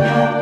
Thank.